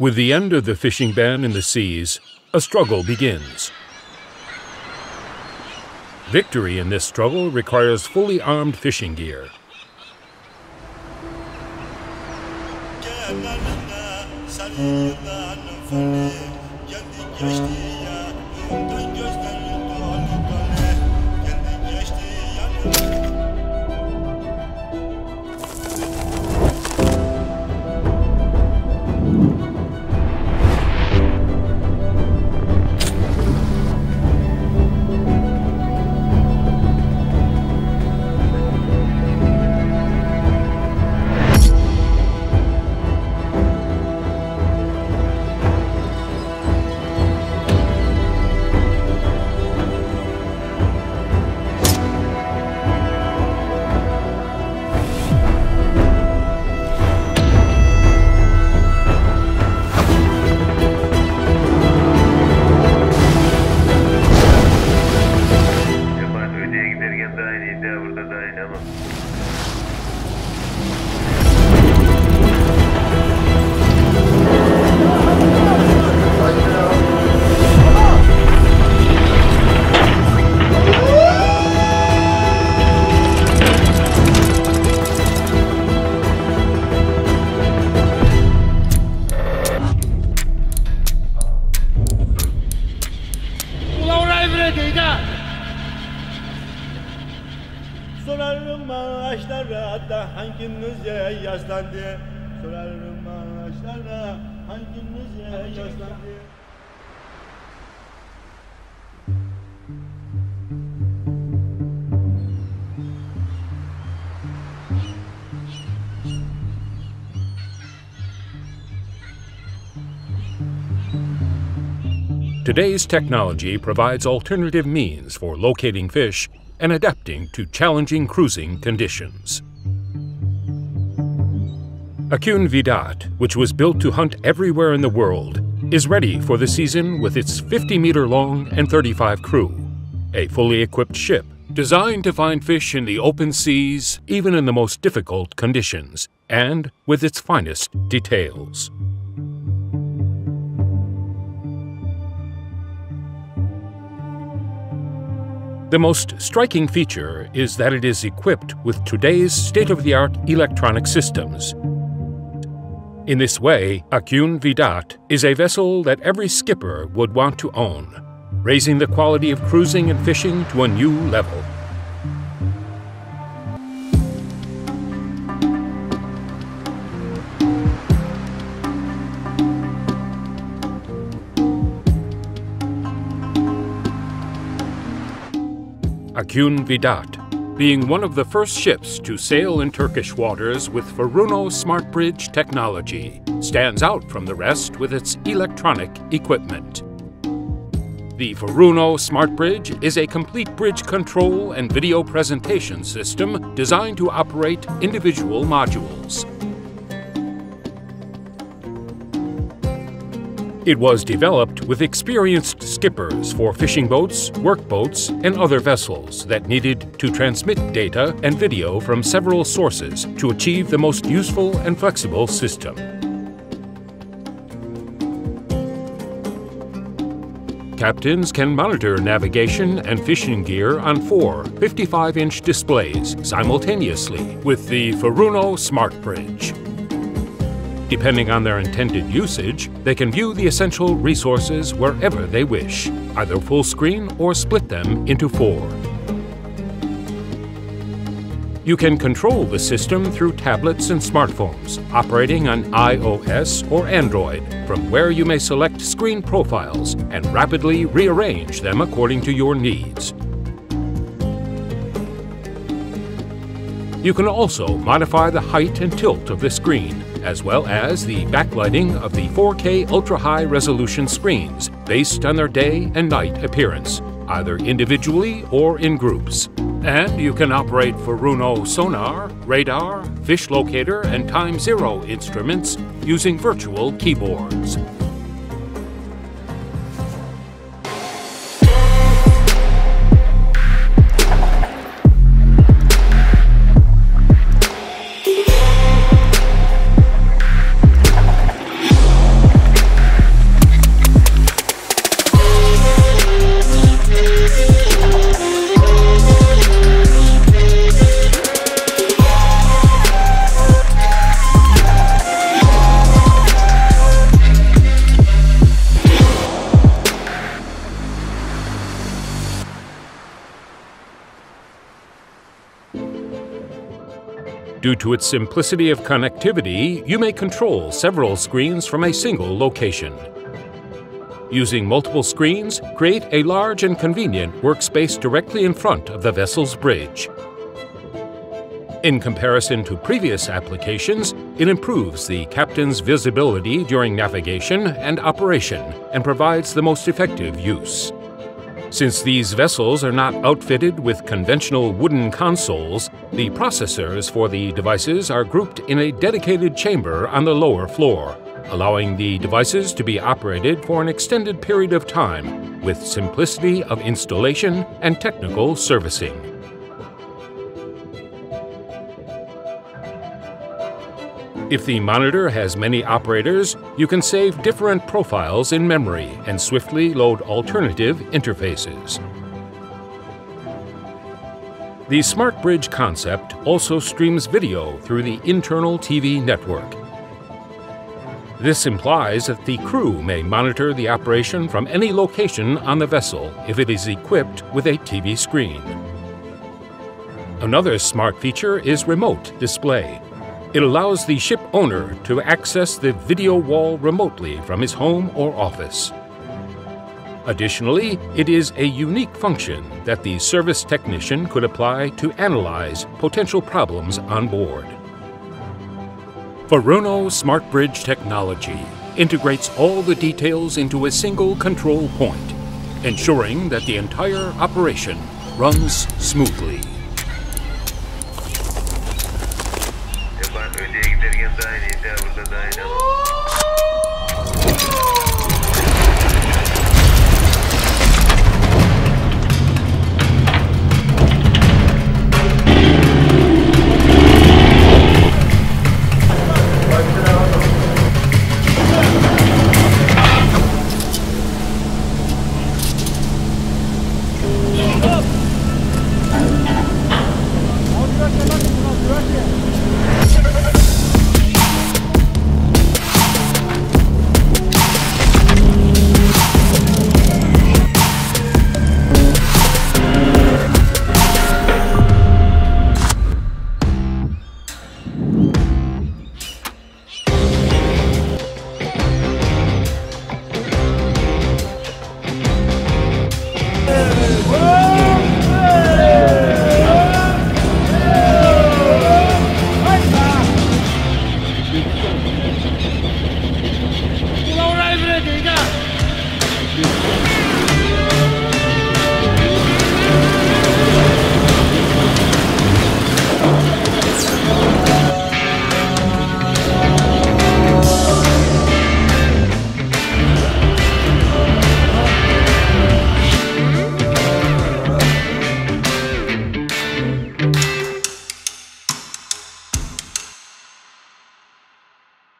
With the end of the fishing ban in the seas, a struggle begins. Victory in this struggle requires fully armed fishing gear. Sorarım maaşlara da yazlandı? Sorarım hanginize yazlandı? Today's technology provides alternative means for locating fish and adapting to challenging cruising conditions. Acun Vidat, which was built to hunt everywhere in the world, is ready for the season with its 50 meter long and 35 crew. A fully equipped ship designed to find fish in the open seas, even in the most difficult conditions, and with its finest details. The most striking feature is that it is equipped with today's state of the art electronic systems. In this way, Acun Vidat is a vessel that every skipper would want to own, raising the quality of cruising and fishing to a new level. Acun Vidat, being one of the first ships to sail in Turkish waters with Furuno Smart Bridge technology, stands out from the rest with its electronic equipment. The Furuno Smart Bridge is a complete bridge control and video presentation system designed to operate individual modules. It was developed with experienced skippers for fishing boats, workboats, and other vessels that needed to transmit data and video from several sources to achieve the most useful and flexible system. Captains can monitor navigation and fishing gear on four 55 inch displays simultaneously with the Furuno Smart Bridge. Depending on their intended usage, they can view the essential resources wherever they wish, either full screen or split them into four. You can control the system through tablets and smartphones operating on iOS or Android, from where you may select screen profiles and rapidly rearrange them according to your needs. You can also modify the height and tilt of the screen, as well as the backlighting of the 4K ultra high resolution screens based on their day and night appearance, either individually or in groups. And you can operate Furuno sonar, radar, fish locator, and time zero instruments using virtual keyboards. Due to its simplicity of connectivity, you may control several screens from a single location. Using multiple screens, create a large and convenient workspace directly in front of the vessel's bridge. In comparison to previous applications, it improves the captain's visibility during navigation and operation and provides the most effective use. Since these vessels are not outfitted with conventional wooden consoles, the processors for the devices are grouped in a dedicated chamber on the lower floor, allowing the devices to be operated for an extended period of time with simplicity of installation and technical servicing. If the monitor has many operators, you can save different profiles in memory and swiftly load alternative interfaces. The Smart Bridge concept also streams video through the internal TV network. This implies that the crew may monitor the operation from any location on the vessel if it is equipped with a TV screen. Another smart feature is remote display. It allows the ship owner to access the video wall remotely from his home or office. Additionally, it is a unique function that the service technician could apply to analyze potential problems on board. Furuno SmartBridge technology integrates all the details into a single control point, ensuring that the entire operation runs smoothly. today.